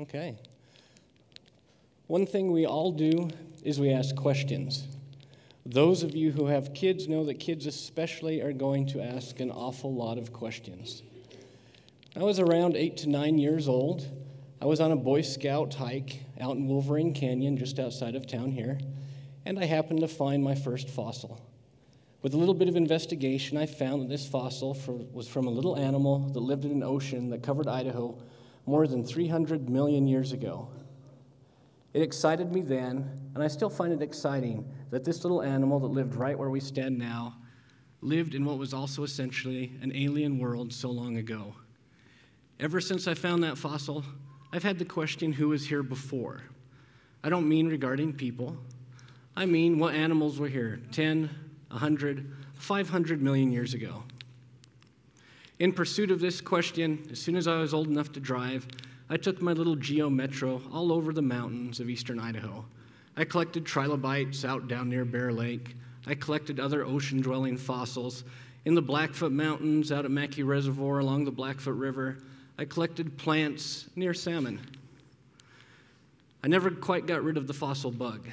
Okay. One thing we all do is we ask questions. Those of you who have kids know that kids, especially, are going to ask an awful lot of questions. I was around eight to nine years old. I was on a Boy Scout hike out in Wolverine Canyon, just outside of town here, and I happened to find my first fossil. With a little bit of investigation, I found that this fossil was from a little animal that lived in an ocean that covered Idaho more than 300 million years ago. It excited me then, and I still find it exciting that this little animal that lived right where we stand now lived in what was also essentially an alien world so long ago. Ever since I found that fossil, I've had the question who was here before. I don't mean regarding people, I mean what animals were here 10, 100, 500 million years ago. In pursuit of this question, as soon as I was old enough to drive, I took my little Geo Metro all over the mountains of eastern Idaho. I collected trilobites out down near Bear Lake. I collected other ocean dwelling fossils in the Blackfoot Mountains, out at Mackay Reservoir, along the Blackfoot River. I collected plants near salmon. I never quite got rid of the fossil bug.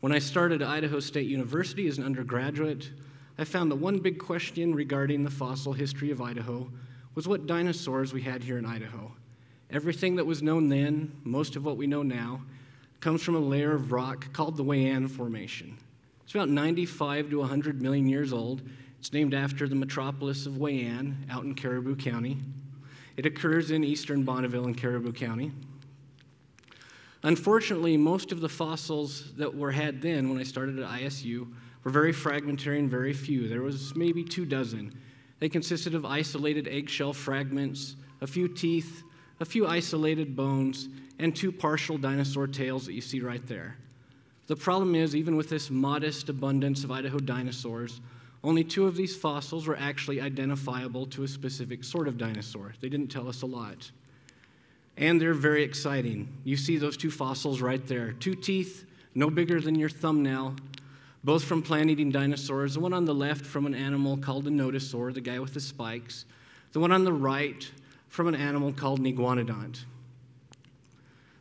When I started Idaho State University as an undergraduate, I found the one big question regarding the fossil history of Idaho was what dinosaurs we had here in Idaho. Everything that was known then, most of what we know now, comes from a layer of rock called the Wayan Formation. It's about 95 to 100 million years old. It's named after the metropolis of Wayan out in Caribou County. It occurs in eastern Bonneville and Caribou County. Unfortunately, most of the fossils that were had then when I started at ISU were very fragmentary and very few. There was maybe two dozen. They consisted of isolated eggshell fragments, a few teeth, a few isolated bones, and two partial dinosaur tails that you see right there. The problem is, even with this modest abundance of Idaho dinosaurs, only two of these fossils were actually identifiable to a specific sort of dinosaur. They didn't tell us a lot. And they're very exciting. You see those two fossils right there two teeth, no bigger than your thumbnail, both from plant eating dinosaurs. The one on the left from an animal called a nodosaur, the guy with the spikes. The one on the right from an animal called an iguanodont.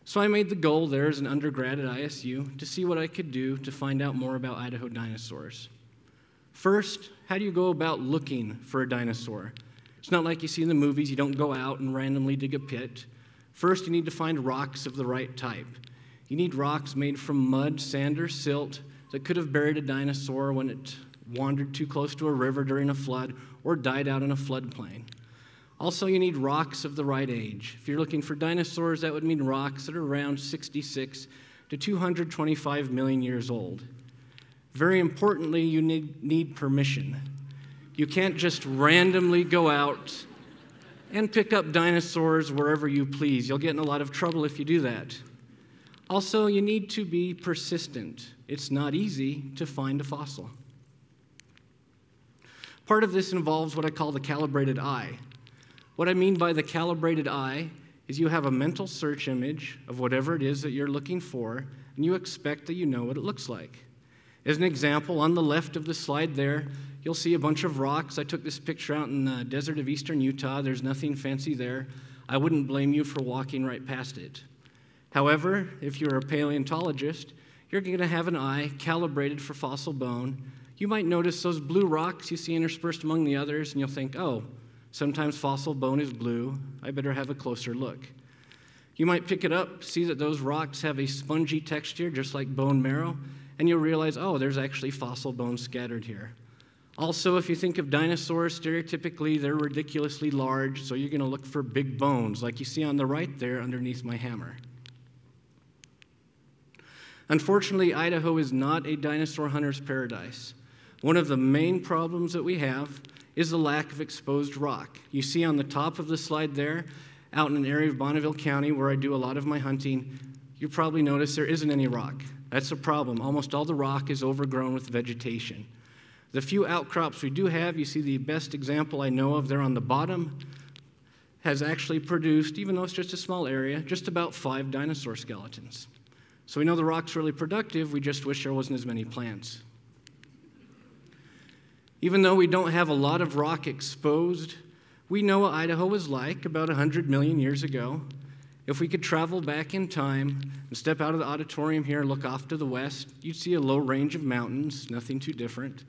So I made the goal there as an undergrad at ISU to see what I could do to find out more about Idaho dinosaurs. First, how do you go about looking for a dinosaur? It's not like you see in the movies, you don't go out and randomly dig a pit. First, you need to find rocks of the right type. You need rocks made from mud, sand, or silt that could have buried a dinosaur when it wandered too close to a river during a flood or died out in a floodplain. Also, you need rocks of the right age. If you're looking for dinosaurs, that would mean rocks that are around 66 to 225 million years old. Very importantly, you need, need permission. You can't just randomly go out and pick up dinosaurs wherever you please. You'll get in a lot of trouble if you do that. Also, you need to be persistent. It's not easy to find a fossil. Part of this involves what I call the calibrated eye. What I mean by the calibrated eye is you have a mental search image of whatever it is that you're looking for, and you expect that you know what it looks like. As an example, on the left of the slide there, you'll see a bunch of rocks. I took this picture out in the desert of eastern Utah. There's nothing fancy there. I wouldn't blame you for walking right past it. However, if you're a paleontologist, you're going to have an eye calibrated for fossil bone. You might notice those blue rocks you see interspersed among the others, and you'll think, oh, Sometimes fossil bone is blue. I better have a closer look. You might pick it up, see that those rocks have a spongy texture, just like bone marrow, and you'll realize, oh, there's actually fossil bones scattered here. Also, if you think of dinosaurs, stereotypically they're ridiculously large, so you're going to look for big bones, like you see on the right there underneath my hammer. Unfortunately, Idaho is not a dinosaur hunter's paradise. One of the main problems that we have is the lack of exposed rock. You see on the top of the slide there, out in an area of Bonneville County where I do a lot of my hunting, you probably notice there isn't any rock. That's a problem. Almost all the rock is overgrown with vegetation. The few outcrops we do have, you see the best example I know of there on the bottom, has actually produced, even though it's just a small area, just about five dinosaur skeletons. So we know the rock's really productive, we just wish there wasn't as many plants. Even though we don't have a lot of rock exposed, we know what Idaho was like about 100 million years ago. If we could travel back in time and step out of the auditorium here and look off to the west, you'd see a low range of mountains, nothing too different.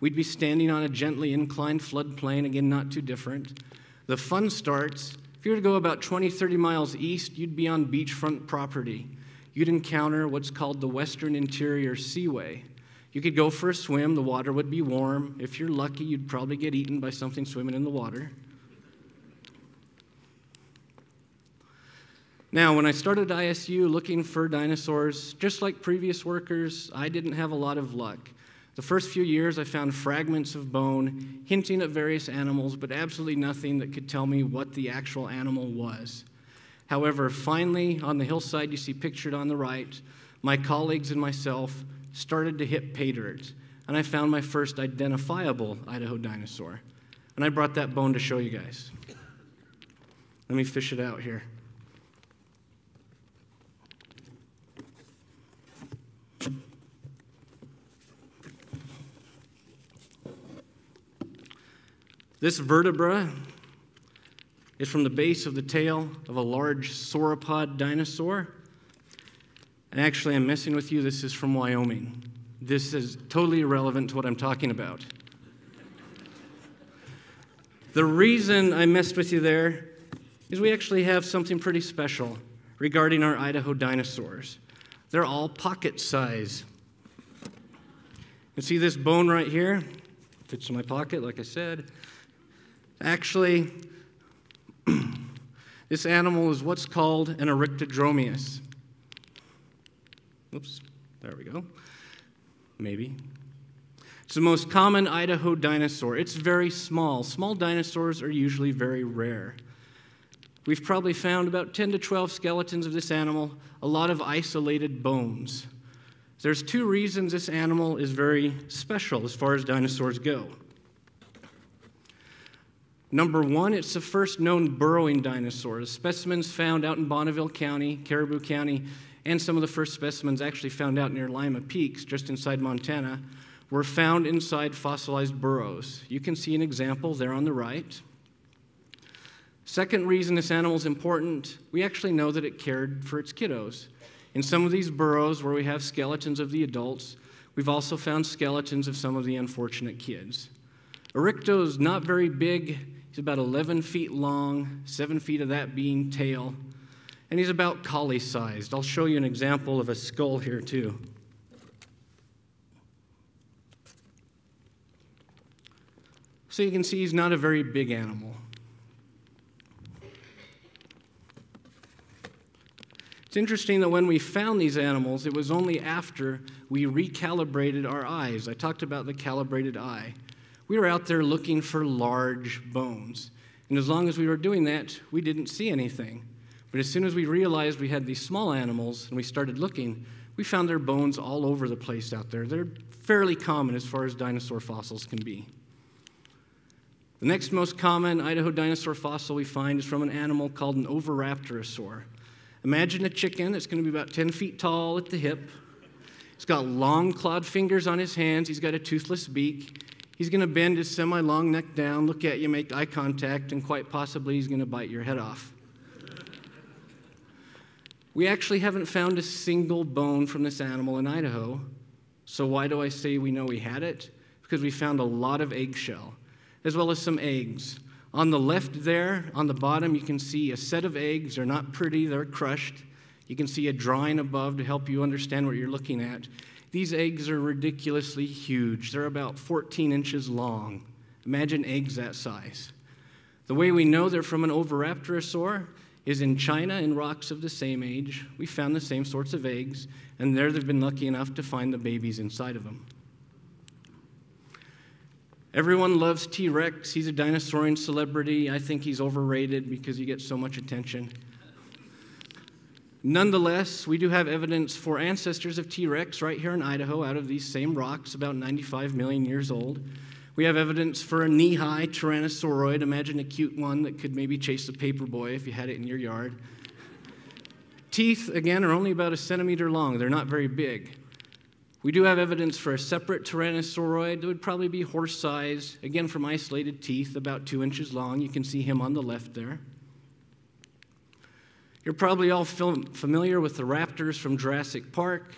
We'd be standing on a gently inclined floodplain, again, not too different. The fun starts. If you were to go about 20, 30 miles east, you'd be on beachfront property. You'd encounter what's called the Western Interior Seaway. You could go for a swim, the water would be warm. If you're lucky, you'd probably get eaten by something swimming in the water. Now, when I started ISU looking for dinosaurs, just like previous workers, I didn't have a lot of luck. The first few years, I found fragments of bone hinting at various animals, but absolutely nothing that could tell me what the actual animal was. However, finally, on the hillside you see pictured on the right, my colleagues and myself started to hit pay dirt, and I found my first identifiable Idaho dinosaur. And I brought that bone to show you guys. Let me fish it out here. This vertebra is from the base of the tail of a large sauropod dinosaur. And actually, I'm messing with you. This is from Wyoming. This is totally irrelevant to what I'm talking about. The reason I messed with you there is we actually have something pretty special regarding our Idaho dinosaurs. They're all pocket size. You see this bone right here? Fits in my pocket, like I said. Actually, this animal is what's called an Oryctodromeus. Oops, there we go. Maybe. It's the most common Idaho dinosaur. It's very small. Small dinosaurs are usually very rare. We've probably found about 10 to 12 skeletons of this animal, a lot of isolated bones. There's two reasons this animal is very special as far as dinosaurs go. Number one, it's the first known burrowing dinosaur. The Specimens found out in Bonneville County, Caribou County, and some of the first specimens actually found out near Lima Peaks, just inside Montana, were found inside fossilized burrows. You can see an example there on the right. Second reason this animal is important, we actually know that it cared for its kiddos. In some of these burrows where we have skeletons of the adults, we've also found skeletons of some of the unfortunate kids. Orycto is not very big He's about 11 feet long, 7 feet of that being tail, and he's about collie sized. I'll show you an example of a skull here, too. So you can see he's not a very big animal. It's interesting that when we found these animals, it was only after we recalibrated our eyes. I talked about the calibrated eye we were out there looking for large bones. And as long as we were doing that, we didn't see anything. But as soon as we realized we had these small animals and we started looking, we found their bones all over the place out there. They're fairly common as far as dinosaur fossils can be. The next most common Idaho dinosaur fossil we find is from an animal called an Oviraptorosaur. Imagine a chicken that's going to be about 10 feet tall at the hip. He's got long clawed fingers on his hands. He's got a toothless beak. He's going to bend his semi long neck down, look at you, make eye contact, and quite possibly he's going to bite your head off. We actually haven't found a single bone from this animal in Idaho. So, why do I say we know we had it? Because we found a lot of eggshell, as well as some eggs. On the left, there, on the bottom, you can see a set of eggs. They're not pretty, they're crushed. You can see a drawing above to help you understand what you're looking at. These eggs are ridiculously huge. They're about 14 inches long. Imagine eggs that size. The way we know they're from an oviraptorosaur is in China, in rocks of the same age. We found the same sorts of eggs, and there they've been lucky enough to find the babies inside of them. Everyone loves T Rex. He's a dinosaurian celebrity. I think he's overrated because he gets so much attention. Nonetheless, we do have evidence for ancestors of T Rex right here in Idaho out of these same rocks, about 95 million years old. We have evidence for a knee high tyrannosauroid. Imagine a cute one that could maybe chase a paperboy if you had it in your yard. Teeth, again, are only about a centimeter long, they're not very big. We do have evidence for a separate tyrannosauroid that would probably be horse sized, again, from isolated teeth, about two inches long. You can see him on the left there. You're probably all familiar with the raptors from Jurassic Park.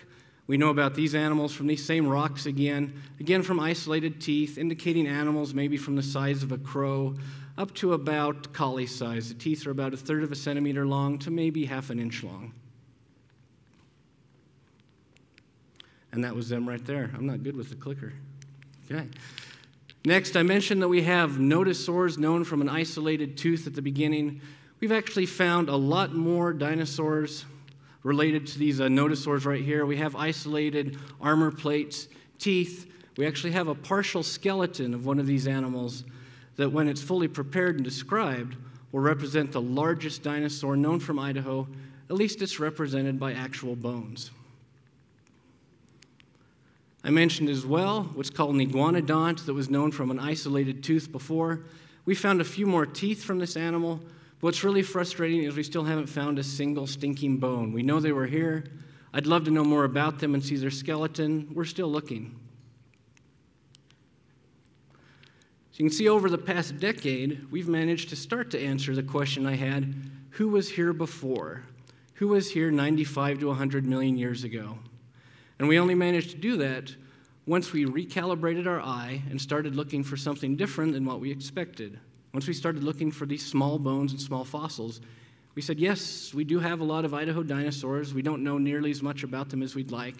We know about these animals from these same rocks again, again from isolated teeth, indicating animals maybe from the size of a crow up to about collie size. The teeth are about a third of a centimeter long to maybe half an inch long. And that was them right there. I'm not good with the clicker. Okay. Next, I mentioned that we have nodosaurs known from an isolated tooth at the beginning. We've actually found a lot more dinosaurs related to these uh, nodosaurs right here. We have isolated armor plates, teeth. We actually have a partial skeleton of one of these animals that, when it's fully prepared and described, will represent the largest dinosaur known from Idaho. At least it's represented by actual bones. I mentioned as well what's called an iguanodont that was known from an isolated tooth before. We found a few more teeth from this animal. What's really frustrating is we still haven't found a single stinking bone. We know they were here. I'd love to know more about them and see their skeleton. We're still looking. So you can see over the past decade, we've managed to start to answer the question I had who was here before? Who was here 95 to 100 million years ago? And we only managed to do that once we recalibrated our eye and started looking for something different than what we expected. Once we started looking for these small bones and small fossils, we said, yes, we do have a lot of Idaho dinosaurs. We don't know nearly as much about them as we'd like,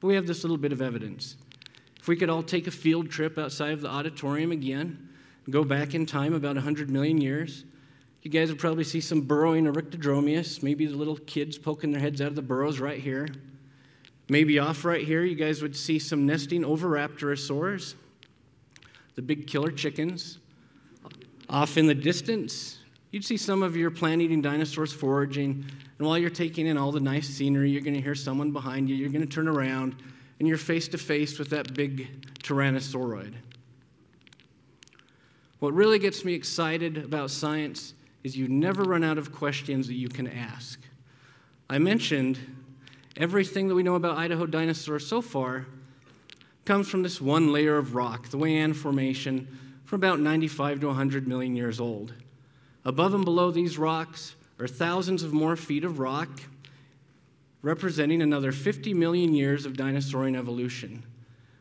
but we have this little bit of evidence. If we could all take a field trip outside of the auditorium again, go back in time about 100 million years, you guys would probably see some burrowing Oryctodromeus, maybe the little kids poking their heads out of the burrows right here. Maybe off right here, you guys would see some nesting Oviraptorosaurs, the big killer chickens. Off in the distance, you'd see some of your plant eating dinosaurs foraging. And while you're taking in all the nice scenery, you're going to hear someone behind you. You're going to turn around, and you're face to face with that big Tyrannosauroid. What really gets me excited about science is you never run out of questions that you can ask. I mentioned Everything that we know about Idaho dinosaurs so far comes from this one layer of rock, the Wayan Formation, from about 95 to 100 million years old. Above and below these rocks are thousands of more feet of rock, representing another 50 million years of dinosaurian evolution.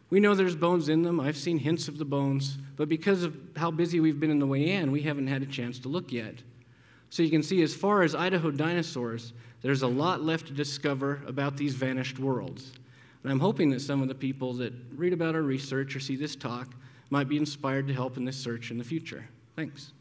We know there's bones in them. I've seen hints of the bones, but because of how busy we've been in the Wayan, we haven't had a chance to look yet. So you can see, as far as Idaho dinosaurs, there's a lot left to discover about these vanished worlds. And I'm hoping that some of the people that read about our research or see this talk might be inspired to help in this search in the future. Thanks.